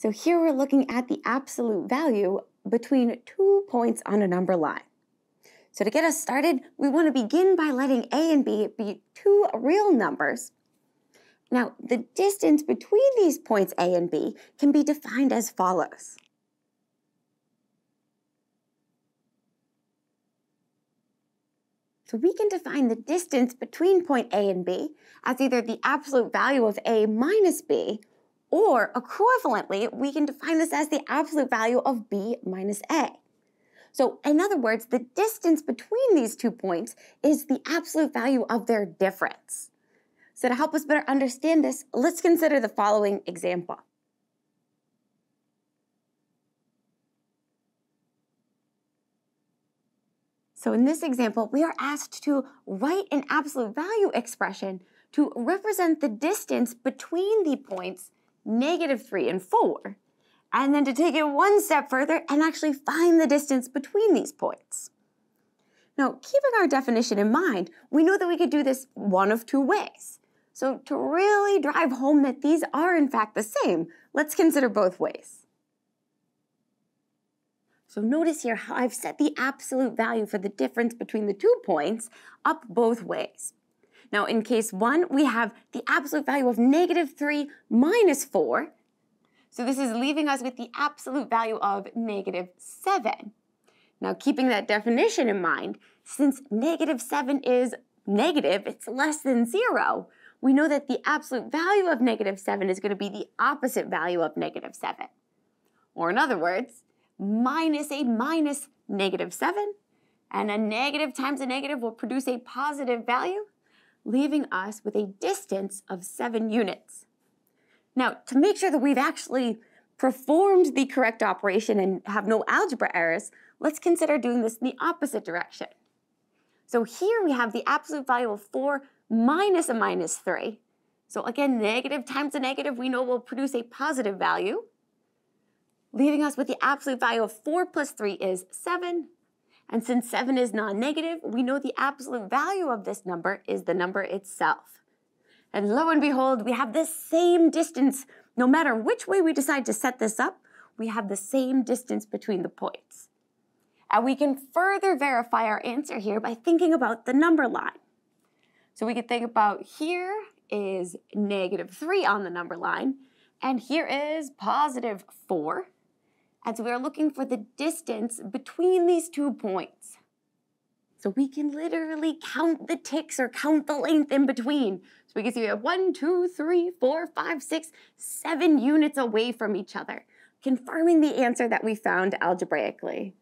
So here we're looking at the absolute value between two points on a number line. So to get us started, we want to begin by letting a and b be two real numbers. Now, the distance between these points a and b can be defined as follows. So we can define the distance between point A and B as either the absolute value of A minus B, or equivalently, we can define this as the absolute value of B minus A. So in other words, the distance between these two points is the absolute value of their difference. So to help us better understand this, let's consider the following example. So in this example, we are asked to write an absolute value expression to represent the distance between the points negative 3 and 4, and then to take it one step further and actually find the distance between these points. Now, keeping our definition in mind, we know that we could do this one of two ways. So to really drive home that these are in fact the same, let's consider both ways. So notice here how I've set the absolute value for the difference between the two points up both ways. Now in case one, we have the absolute value of negative 3 minus 4. So this is leaving us with the absolute value of negative 7. Now keeping that definition in mind, since negative 7 is negative, it's less than 0, we know that the absolute value of negative 7 is going to be the opposite value of negative 7. Or in other words, minus a minus negative 7, and a negative times a negative will produce a positive value, leaving us with a distance of 7 units. Now, to make sure that we've actually performed the correct operation and have no algebra errors, let's consider doing this in the opposite direction. So here we have the absolute value of 4 minus a minus 3. So again, negative times a negative we know will produce a positive value leaving us with the absolute value of 4 plus 3 is 7. And since 7 is non-negative, we know the absolute value of this number is the number itself. And lo and behold, we have the same distance. No matter which way we decide to set this up, we have the same distance between the points. And we can further verify our answer here by thinking about the number line. So we can think about here is negative 3 on the number line, and here is positive 4 as we are looking for the distance between these two points. So we can literally count the ticks or count the length in between. So we can see we have one, two, three, four, five, six, seven units away from each other, confirming the answer that we found algebraically.